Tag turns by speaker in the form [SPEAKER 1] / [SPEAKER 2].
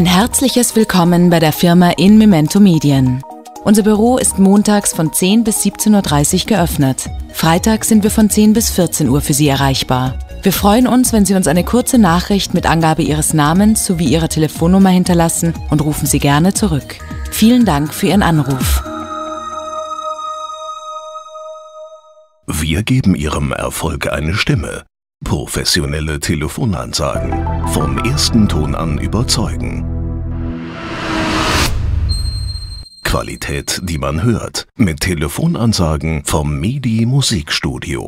[SPEAKER 1] Ein herzliches Willkommen bei der Firma In Memento Medien. Unser Büro ist montags von 10 bis 17.30 Uhr geöffnet. Freitags sind wir von 10 bis 14 Uhr für Sie erreichbar. Wir freuen uns, wenn Sie uns eine kurze Nachricht mit Angabe Ihres Namens sowie Ihrer Telefonnummer hinterlassen und rufen Sie gerne zurück. Vielen Dank für Ihren Anruf.
[SPEAKER 2] Wir geben Ihrem Erfolg eine Stimme. Professionelle Telefonansagen. Vom ersten Ton an überzeugen. Qualität, die man hört. Mit Telefonansagen vom MIDI Musikstudio.